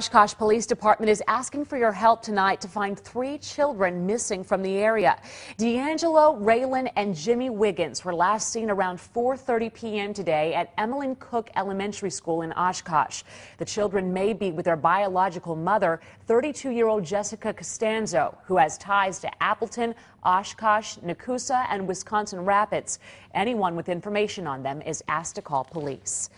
Oshkosh Police Department is asking for your help tonight to find three children missing from the area. Deangelo, Raelyn, and Jimmie Wiggins were last seen around 4.30 p.m. today at Emmeline Cook Elementary School in Oshkosh. The children may be with their biological mother, 32-year-old Jessica Costanzo, who has ties to Appleton, Oshkosh, Nakusa, and Wisconsin Rapids. Anyone with information on them is asked to call police.